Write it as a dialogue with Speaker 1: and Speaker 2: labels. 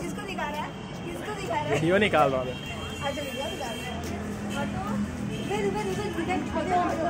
Speaker 1: किसको दिखा रहा है किसको दिखा रहा है
Speaker 2: वीडियो निकाल रहा है
Speaker 1: अच्छा वीडियो निकाल रहा है और ऑटो इधर इधर इधर इधर